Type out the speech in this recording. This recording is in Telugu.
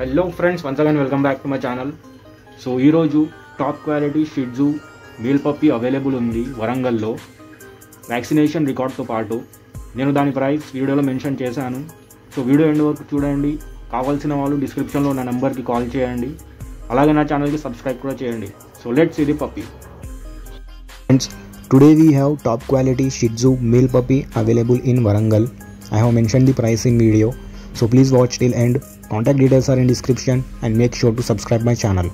Hello friends once again welcome back to my channel so ఈరోజు top quality shih tzu male puppy available ఉంది వరంగల్లో. వ్యాక్సినేషన్ రికార్డ్తో పాటు నేను దాని ప్రైస్ వీడియోలో మెన్షన్ చేశాను. సో వీడియో ఎండ్ వరకు చూడండి. కావాల్సిన వాళ్ళు డిస్క్రిప్షన్లో నా నెంబర్కి కాల్ చేయండి. అలాగే నా ఛానల్కి సబ్స్క్రైబ్ కూడా చేయండి. సో లెట్స్ ఇది puppy friends today we have top quality shih tzu male puppy available in Warangal I have mention the price in video so please watch till till. Contact details are in description and make sure to subscribe my channel.